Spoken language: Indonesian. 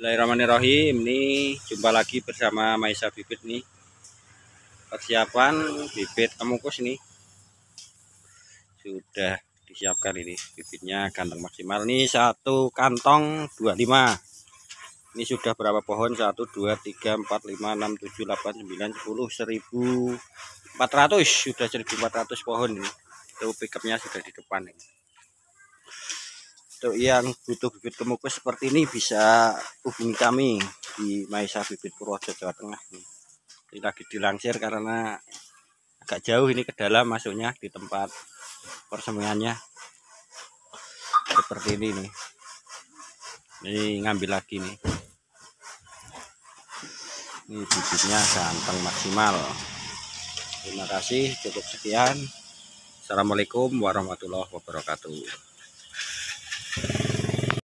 Bismillahirrahmanirrahim. Ini jumpa lagi bersama Maisa Bibit nih. Persiapan bibit kemukus nih. Sudah disiapkan ini Bibitnya kantong maksimal. Ini satu kantong 25 Ini sudah berapa pohon? 1, 2, 3, 4, 5, 6, 7, 8, 9, 10, 1400 Sudah 1400 pohon ini. Itu pickupnya sudah di depan ini untuk yang butuh bibit kemukus seperti ini bisa hubungi kami di Maisa Bibit Purworejo Jawa Tengah. Ini lagi dilansir karena agak jauh ini ke dalam masuknya di tempat persembunyiannya. Seperti ini nih. Ini ngambil lagi nih. Ini bibitnya ganteng maksimal. Terima kasih cukup sekian. Assalamualaikum warahmatullahi wabarakatuh